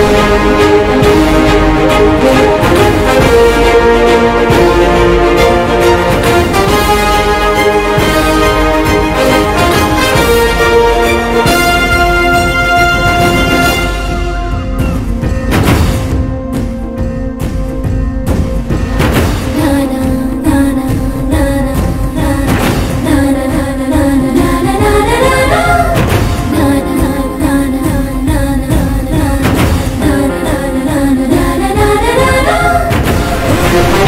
Thank you.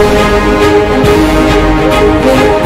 Thank you.